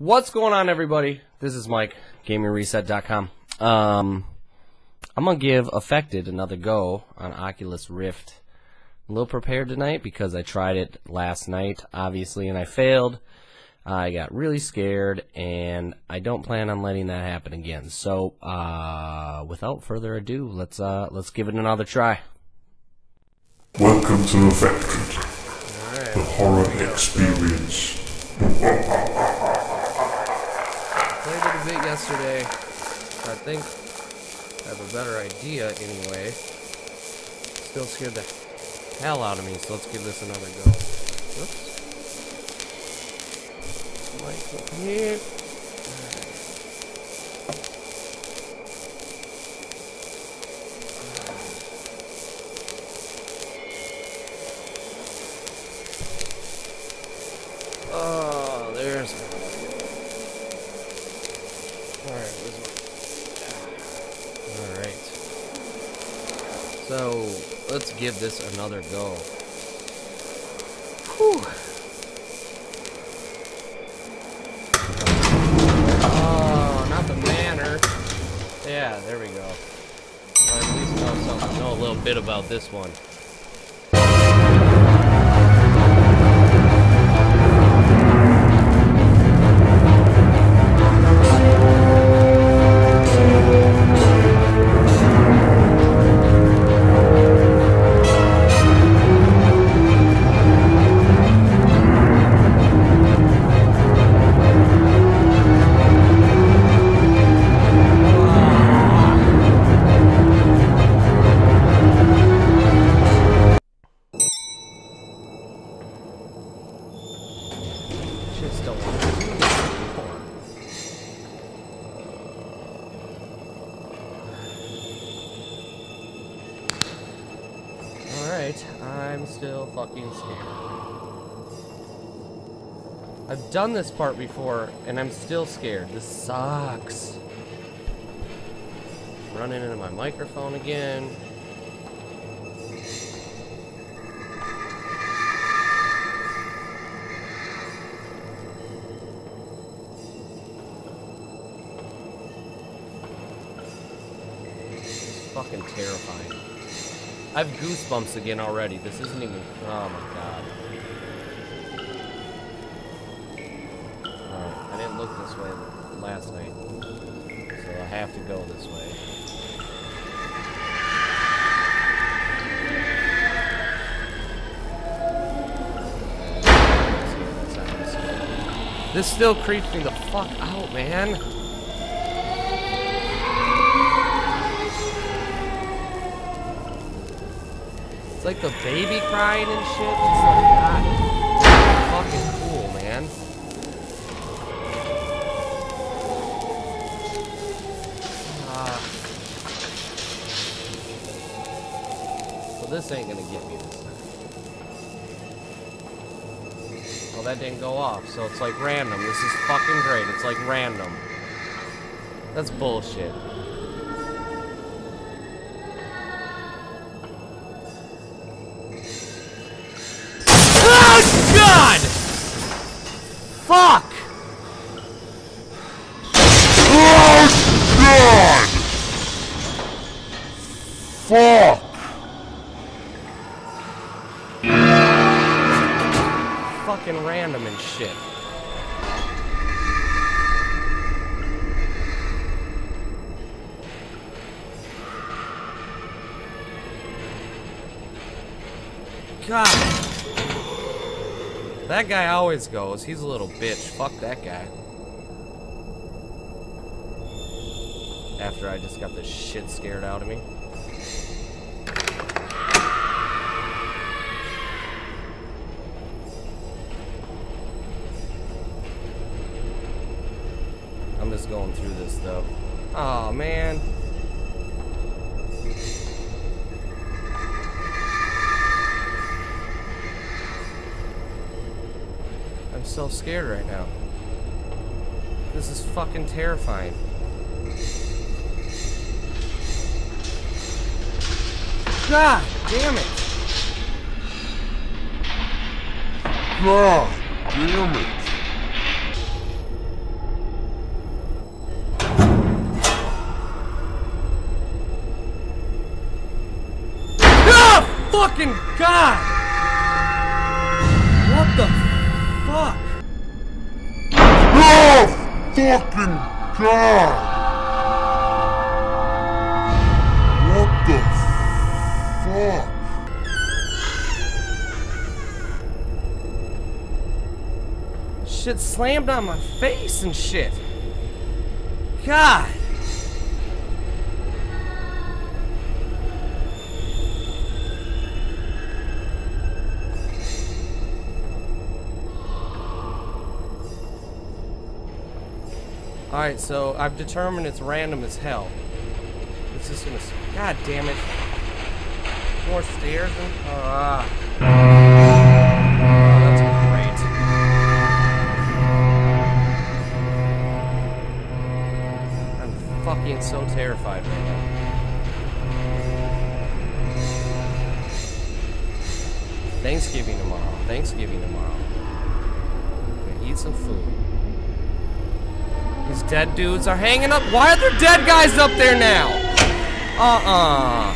What's going on, everybody? This is Mike, GamingReset.com. Um, I'm gonna give Affected another go on Oculus Rift. I'm a little prepared tonight because I tried it last night, obviously, and I failed. I got really scared, and I don't plan on letting that happen again. So, uh, without further ado, let's uh, let's give it another try. Welcome to Affected, the horror experience. Yesterday. I think I have a better idea anyway. Still scared the hell out of me, so let's give this another go. Whoops. Mic up here. So, let's give this another go. Whew. Oh, not the manner. Yeah, there we go. I at least know something, know a little bit about this one. Anymore. Alright, I'm still fucking scared. I've done this part before, and I'm still scared. This sucks. Running into my microphone again. Fucking terrifying. I have goosebumps again already. This isn't even. Oh my god. Alright, I didn't look this way last night. So I have to go this way. This still creeps me the fuck out, man. Like the baby crying and shit. It's like not fucking cool, man. Ah. so this ain't gonna get me this time. Well, that didn't go off, so it's like random. This is fucking great. It's like random. That's bullshit. Fuck! God! Fuck! Fucking random and shit. God. That guy always goes. He's a little bitch. Fuck that guy. After I just got the shit scared out of me. I'm just going through this though. Oh man. myself scared right now. This is fucking terrifying. God damn it! God damn it! Ah, fucking God! Fucking God! What the fuck? Shit slammed on my face and shit. God. Alright, so I've determined it's random as hell. It's just gonna. God damn it. More stairs and. Ah. Oh, that's great. I'm fucking so terrified right now. Thanksgiving tomorrow. Thanksgiving tomorrow. Gonna eat some food. These dead dudes are hanging up. Why are there dead guys up there now? Uh-uh.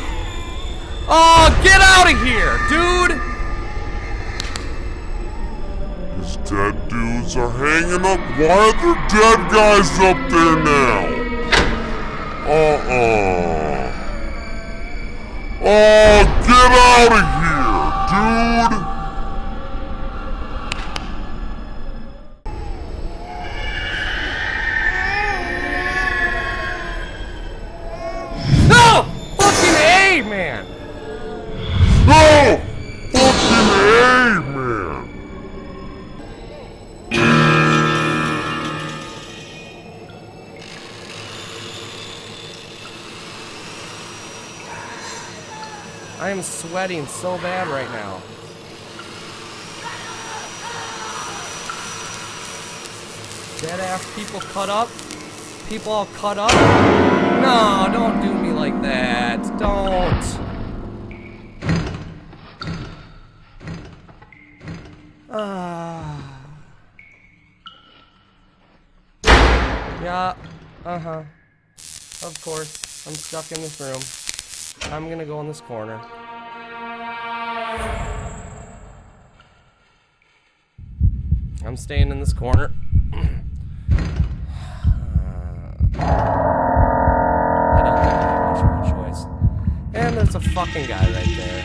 Oh, get out of here, dude! These dead dudes are hanging up. Why are there dead guys up there now? Uh-uh. Oh, get out of here, dude! I am sweating so bad right now. Dead ass people cut up? People all cut up? No, don't do me like that. Don't. Ah. yeah. Uh huh. Of course. I'm stuck in this room. I'm gonna go in this corner. I'm staying in this corner. And there's a fucking guy right there.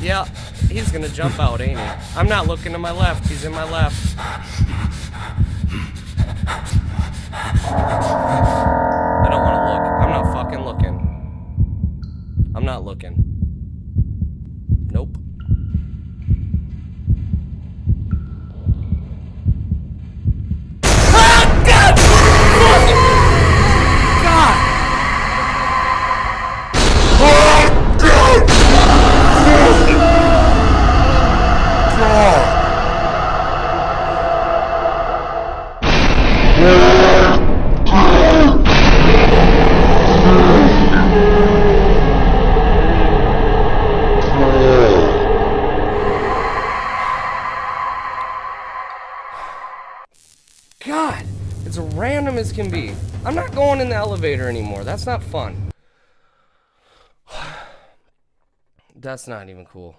Yeah, he's gonna jump out, ain't he? I'm not looking to my left. He's in my left. Not looking. Nope. Ah, God! God! Oh, God! God! God! As can be. I'm not going in the elevator anymore. That's not fun. That's not even cool.